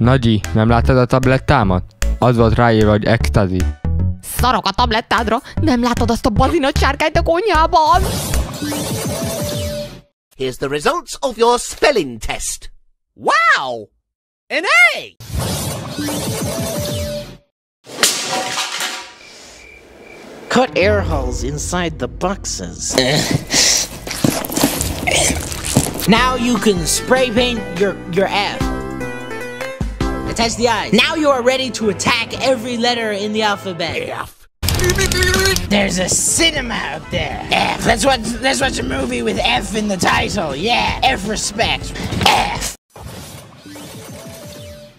Nagyi, nem láttad a tablettámat? Az volt ráírva, hogy ecstasy. Szarok a tablettádra, nem látod azt a bazinat sárkányt a konyhában? Here's the results of your spelling test. Wow! An A! Cut air holes inside the boxes. now you can spray paint your your F. Attach the eyes. Now you are ready to attack every letter in the alphabet. F. There's a cinema out there. F. Let's watch. Let's watch a movie with F in the title. Yeah. F respect. F.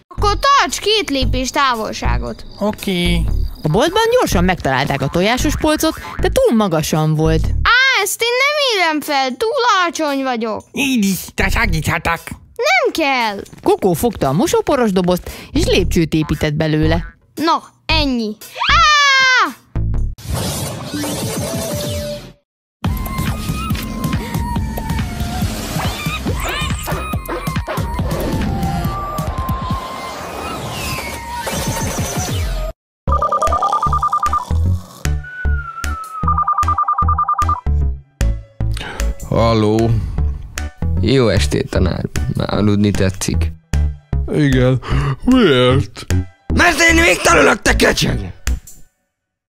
Akkor tarts két lépés távolságot. Oké. Okay. A boltban gyorsan megtalálták a tojásos polcot, de túl magasan volt. Á, ezt én nem érem fel, túl alacsony vagyok. Így is, te segíthetek. Nem kell. Kokó fogta a mosóporos dobozt, és lépcsőt épített belőle. Na, ennyi. Á! Halló. Jó estét, tanár. Már aludni tetszik. Igen. Miért? Mert én még tanulok, te kecseg!